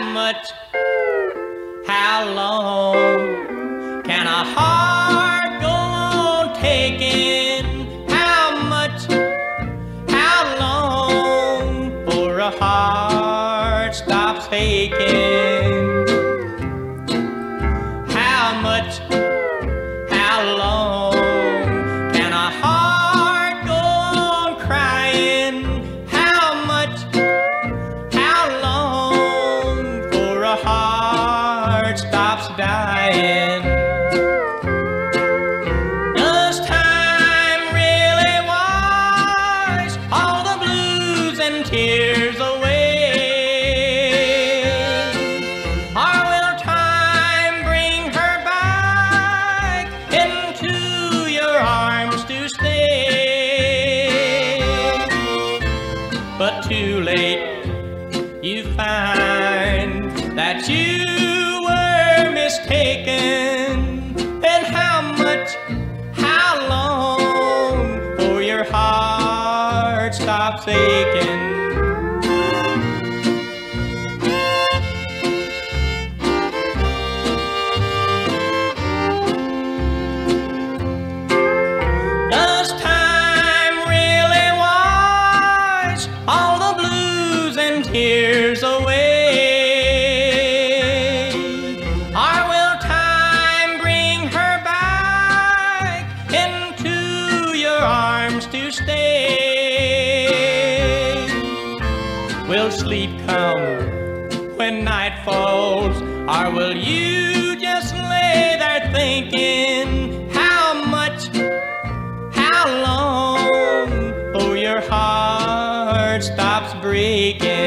much, how long can a heart go on taking? How much, how long for a heart stops aching? Too late, you find that you were mistaken. And how much, how long for your heart stops aching? Blues and tears away? Or will time bring her back into your arms to stay? Will sleep come when night falls? Or will you just lay there thinking how much? How long? Oh, your heart stops breaking.